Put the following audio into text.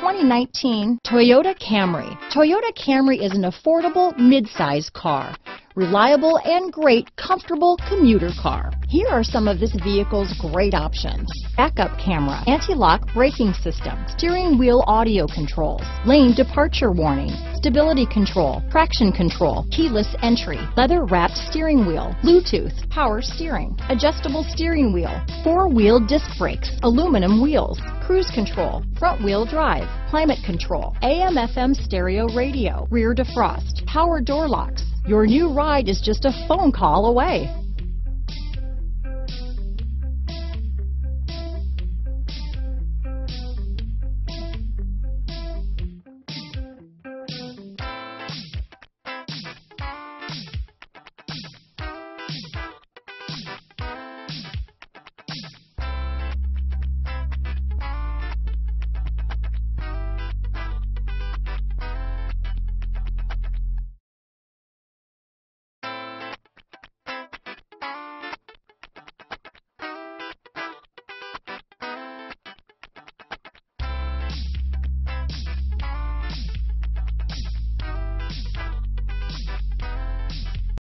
2019 Toyota Camry. Toyota Camry is an affordable midsize car. Reliable and great comfortable commuter car. Here are some of this vehicle's great options. Backup camera, anti-lock braking system, steering wheel audio controls, lane departure warning, stability control, traction control, keyless entry, leather wrapped steering wheel, Bluetooth, power steering, adjustable steering wheel, four wheel disc brakes, aluminum wheels, cruise control, front wheel drive, climate control, AM FM stereo radio, rear defrost, power door locks. Your new ride is just a phone call away.